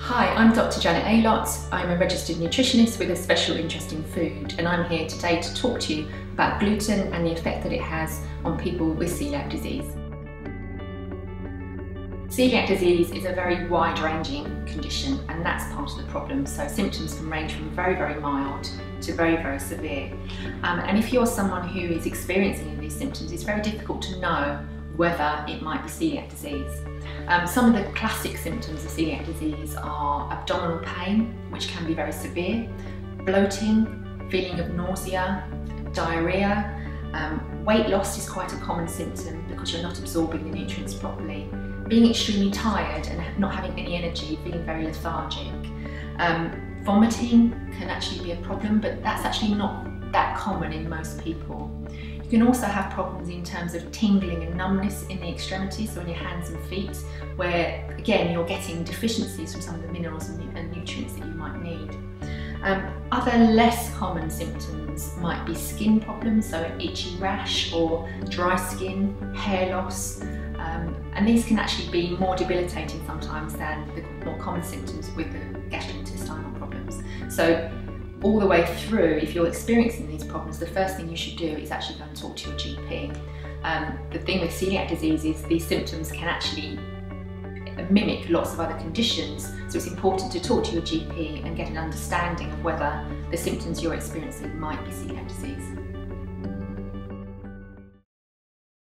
Hi, I'm Dr. Janet Aylott. I'm a registered nutritionist with a special interest in food, and I'm here today to talk to you about gluten and the effect that it has on people with celiac disease. Celiac disease is a very wide ranging condition, and that's part of the problem. So, symptoms can range from very, very mild to very, very severe. Um, and if you're someone who is experiencing these symptoms, it's very difficult to know whether it might be celiac disease. Um, some of the classic symptoms of celiac disease are abdominal pain, which can be very severe, bloating, feeling of nausea, diarrhea. Um, weight loss is quite a common symptom because you're not absorbing the nutrients properly. Being extremely tired and not having any energy, feeling very lethargic. Um, vomiting can actually be a problem, but that's actually not that common in most people. You can also have problems in terms of tingling and numbness in the extremities, so in your hands and feet, where again you're getting deficiencies from some of the minerals and, nutrients that you might need. Um, other less common symptoms might be skin problems, so an itchy rash or dry skin, hair loss, um, and these can actually be more debilitating sometimes than the more common symptoms with the gastrointestinal problems. So all the way through, if you're experiencing these problems, the first thing you should do is actually go and talk to your GP. Um, the thing with celiac disease is these symptoms can actually mimic lots of other conditions, so it's important to talk to your GP and get an understanding of whether the symptoms you're experiencing might be celiac disease.